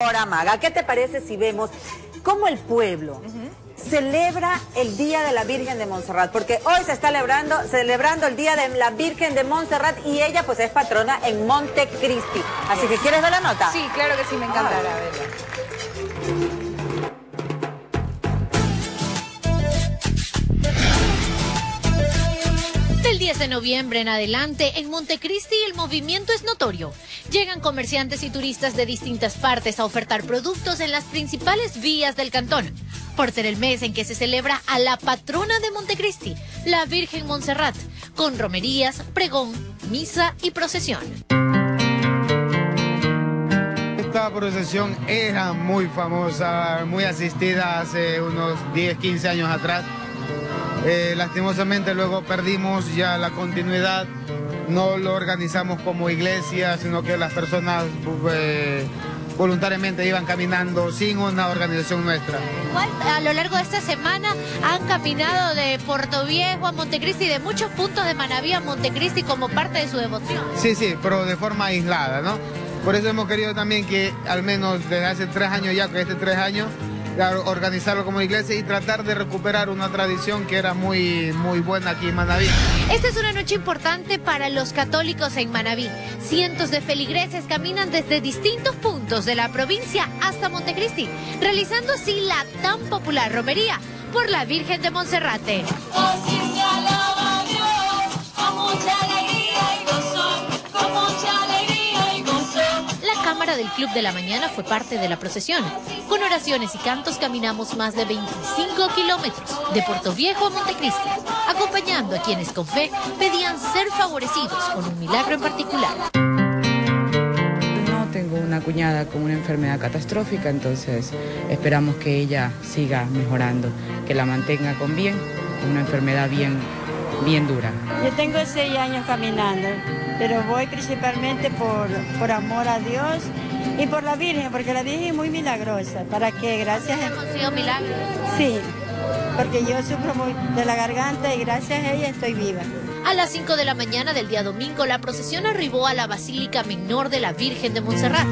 Ahora, Maga, ¿qué te parece si vemos cómo el pueblo celebra el Día de la Virgen de Montserrat? Porque hoy se está celebrando, celebrando el Día de la Virgen de Montserrat y ella pues es patrona en Montecristi. Así que, ¿quieres ver la nota? Sí, claro que sí, me encantará verla. 10 de noviembre en adelante, en Montecristi el movimiento es notorio. Llegan comerciantes y turistas de distintas partes a ofertar productos en las principales vías del cantón. Por ser el mes en que se celebra a la patrona de Montecristi, la Virgen Montserrat, con romerías, pregón, misa y procesión. Esta procesión era muy famosa, muy asistida hace unos 10, 15 años atrás. Eh, lastimosamente luego perdimos ya la continuidad, no lo organizamos como iglesia, sino que las personas eh, voluntariamente iban caminando sin una organización nuestra. Igual, a lo largo de esta semana han caminado de Puerto Viejo a Montecristi, de muchos puntos de Manaví a Montecristi como parte de su devoción. Sí, sí, pero de forma aislada, ¿no? Por eso hemos querido también que al menos desde hace tres años ya, que este tres años, organizarlo como iglesia y tratar de recuperar una tradición que era muy, muy buena aquí en Manaví. Esta es una noche importante para los católicos en Manaví. Cientos de feligreses caminan desde distintos puntos de la provincia hasta Montecristi, realizando así la tan popular romería por la Virgen de Monserrate. Del Club de la Mañana fue parte de la procesión. Con oraciones y cantos caminamos más de 25 kilómetros de Puerto Viejo a Montecristi, acompañando a quienes con fe pedían ser favorecidos con un milagro en particular. No tengo una cuñada con una enfermedad catastrófica, entonces esperamos que ella siga mejorando, que la mantenga con bien, una enfermedad bien, bien dura. Yo tengo seis años caminando pero voy principalmente por, por amor a Dios y por la Virgen, porque la Virgen es muy milagrosa. ¿Para qué? Gracias milagros? Sí, porque yo sufro muy de la garganta y gracias a ella estoy viva. A las 5 de la mañana del día domingo, la procesión arribó a la Basílica Menor de la Virgen de Montserrat.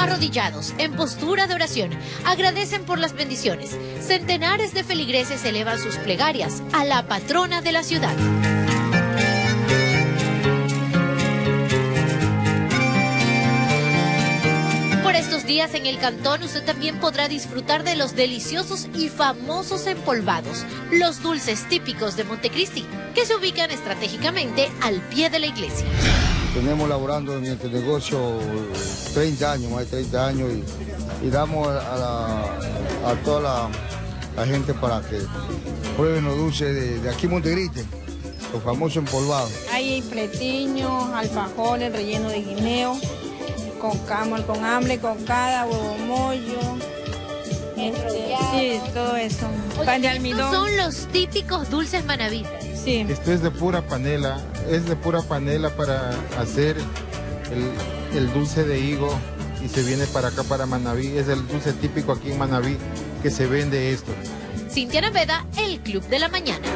Arrodillados, en postura de oración, agradecen por las bendiciones. Centenares de feligreses elevan sus plegarias a la patrona de la ciudad. Días en el cantón usted también podrá disfrutar de los deliciosos y famosos empolvados, los dulces típicos de Montecristi, que se ubican estratégicamente al pie de la iglesia. Tenemos laborando en este negocio 30 años, más de 30 años, y, damos a, toda la, gente para que prueben los dulces de, de aquí Montecristi los famosos empolvados. Hay pletiños, alfajones, relleno de guineo, con camel, con hambre, con cada, huevo mollo. Este, sí, todo eso. Pan de almidón. Son los típicos dulces manaví. Sí. Esto es de pura panela, es de pura panela para hacer el, el dulce de higo y se viene para acá, para Manaví. Es el dulce típico aquí en Manaví que se vende esto. Cintia Naveda, El Club de la Mañana.